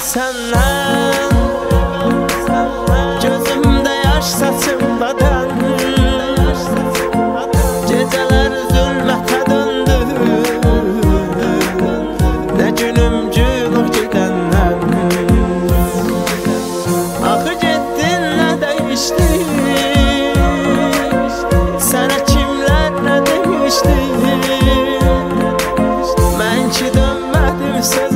senden. Gözümde yaş saçımdadan Geceler zulmete döndü. Ne günüm gün o gidenden Ahı gittin ne değişti. Sana kimler ne demişti Ben ki dönmedim sözümden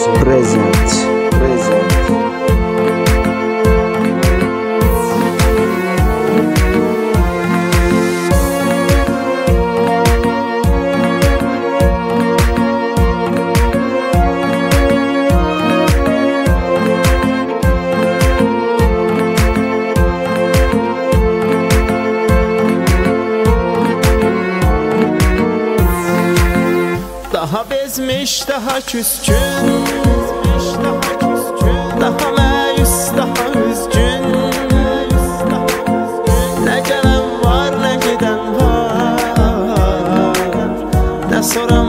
Present bezmiş daha küskün. Daha məyus, daha üzgün. Nə gələn var, nə gedən var. Nə soran